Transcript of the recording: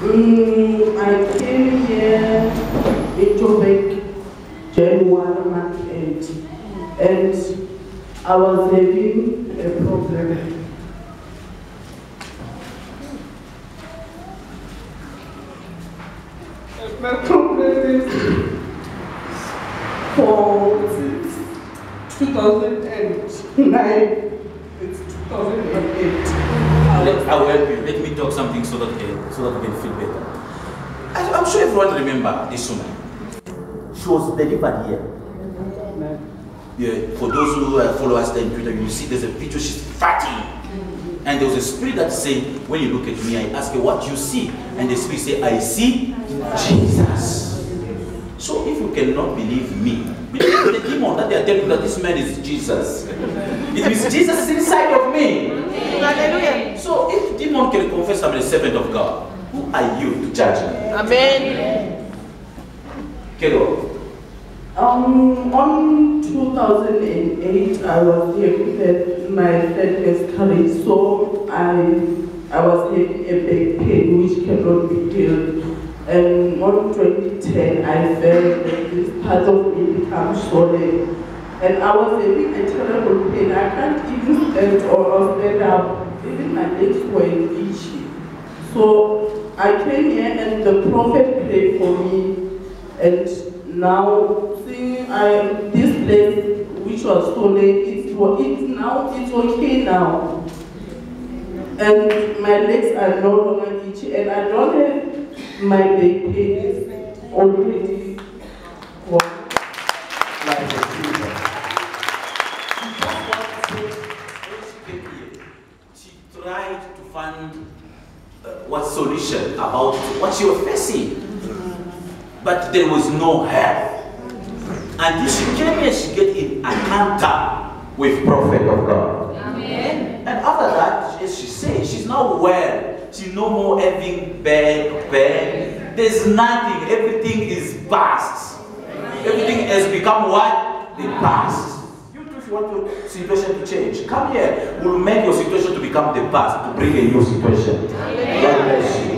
Mm, I came here in Joburg January month end, and I was having a problem. And My problem is for since 2009, it's 2008. Let, I will help you. Let me talk something so that uh, so that you can feel better. I, I'm sure everyone remember this woman. She was delivered here. Yeah, for those who uh, follow us on Twitter, you see there's a picture, she's fatty. And there was a spirit that saying, when you look at me, I ask her what you see. And the spirit say, I see Jesus. So if you cannot believe me, believe the demon that they are telling you that this man is Jesus. It means Jesus is inside of me. Hallelujah. So if demon can confess I'm a servant of God, who are you to judge me? Amen. Kero, Um, on 2008, I was having that my third miscarriage, so I I was having a back pain which cannot be healed. And on 2010, I felt that this part of me became swollen. And I was having a terrible pain. I can't even stand or stand up. Even my legs were itchy. So I came here and the prophet prayed for me. And now, seeing I this place which was late, it's, it's now it's okay now. And my legs are no longer itchy, and I don't have my leg pain already. Find uh, what solution about what she was facing. But there was no help. And she came here, she get in encounter with prophet of God. Amen. And after that, as she said, she's now well. She no more having bad pain. There's nothing. Everything is past. Everything has become what? The past. Want your situation to change, come here. We'll make your situation to become the past, to bring a new situation. God bless you.